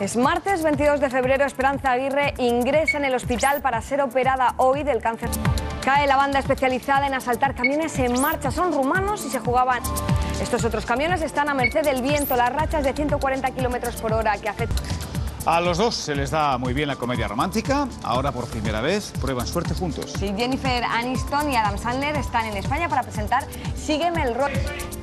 Es martes 22 de febrero. Esperanza Aguirre ingresa en el hospital para ser operada hoy del cáncer. Cae la banda especializada en asaltar camiones en marcha. Son rumanos y se jugaban. Estos otros camiones están a merced del viento, las rachas de 140 kilómetros por hora que afectan. A los dos se les da muy bien la comedia romántica. Ahora por primera vez prueban suerte juntos. Sí, Jennifer Aniston y Adam Sandler están en España para presentar Sígueme el rol.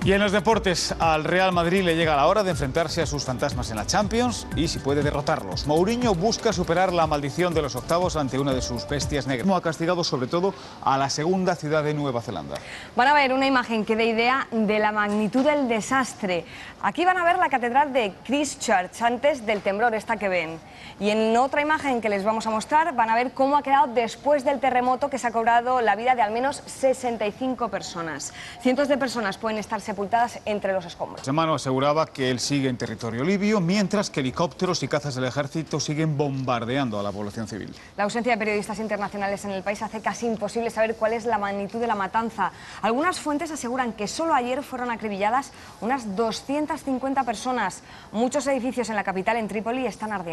Y en los deportes, al Real Madrid le llega la hora de enfrentarse a sus fantasmas en la Champions y si puede derrotarlos. Mourinho busca superar la maldición de los octavos ante una de sus bestias negras. Como ha castigado sobre todo a la segunda ciudad de Nueva Zelanda. Van a ver una imagen que dé idea de la magnitud del desastre. Aquí van a ver la catedral de Christchurch antes del temblor, esta que ven. Y en otra imagen que les vamos a mostrar van a ver cómo ha quedado después del terremoto que se ha cobrado la vida de al menos 65 personas. Cientos de personas pueden estar sepultadas entre los escombros. Semano aseguraba que él sigue en territorio libio, mientras que helicópteros y cazas del ejército siguen bombardeando a la población civil. La ausencia de periodistas internacionales en el país hace casi imposible saber cuál es la magnitud de la matanza. Algunas fuentes aseguran que solo ayer fueron acribilladas unas 250 personas. Muchos edificios en la capital, en Trípoli, están ardiendo.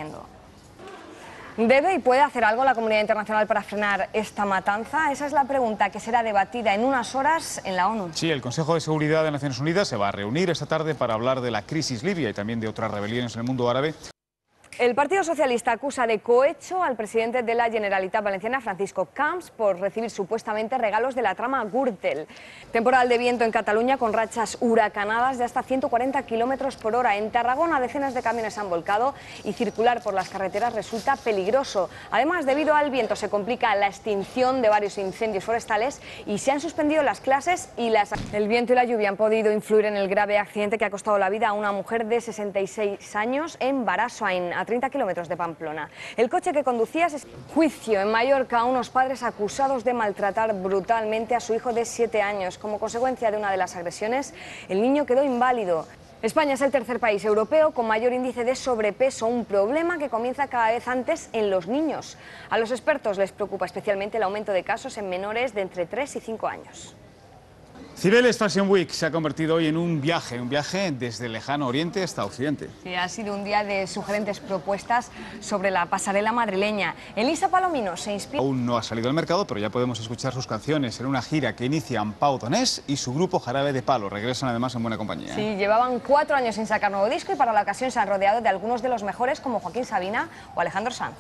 ¿Debe y puede hacer algo la comunidad internacional para frenar esta matanza? Esa es la pregunta que será debatida en unas horas en la ONU. Sí, el Consejo de Seguridad de Naciones Unidas se va a reunir esta tarde para hablar de la crisis libia y también de otras rebeliones en el mundo árabe. El Partido Socialista acusa de cohecho al presidente de la Generalitat Valenciana, Francisco Camps, por recibir supuestamente regalos de la trama Gürtel. Temporal de viento en Cataluña con rachas huracanadas de hasta 140 kilómetros por hora. En Tarragona, decenas de camiones han volcado y circular por las carreteras resulta peligroso. Además, debido al viento, se complica la extinción de varios incendios forestales y se han suspendido las clases y las. El viento y la lluvia han podido influir en el grave accidente que ha costado la vida a una mujer de 66 años en Barasoain a 30 kilómetros de Pamplona. El coche que conducía es juicio en Mallorca a unos padres acusados de maltratar brutalmente a su hijo de 7 años. Como consecuencia de una de las agresiones, el niño quedó inválido. España es el tercer país europeo con mayor índice de sobrepeso, un problema que comienza cada vez antes en los niños. A los expertos les preocupa especialmente el aumento de casos en menores de entre 3 y 5 años. Cibeles Fashion Week se ha convertido hoy en un viaje, un viaje desde el lejano oriente hasta occidente. Sí, ha sido un día de sugerentes propuestas sobre la pasarela madrileña. Elisa Palomino se inspira... Aún no ha salido al mercado, pero ya podemos escuchar sus canciones en una gira que inician Pau Donés y su grupo Jarabe de Palo. Regresan además en buena compañía. Sí, llevaban cuatro años sin sacar nuevo disco y para la ocasión se han rodeado de algunos de los mejores como Joaquín Sabina o Alejandro Sanz.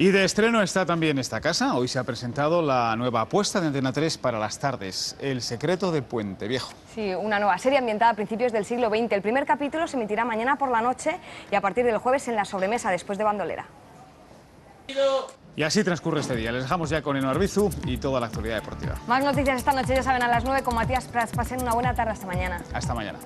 Y de estreno está también esta casa. Hoy se ha presentado la nueva apuesta de Antena 3 para las tardes, El secreto de Puente Viejo. Sí, una nueva serie ambientada a principios del siglo XX. El primer capítulo se emitirá mañana por la noche y a partir del jueves en la sobremesa después de Bandolera. Y así transcurre este día. Les dejamos ya con Eno Arbizu y toda la actualidad deportiva. Más noticias esta noche, ya saben, a las 9 con Matías Prats. Pasen una buena tarde hasta mañana. Hasta mañana.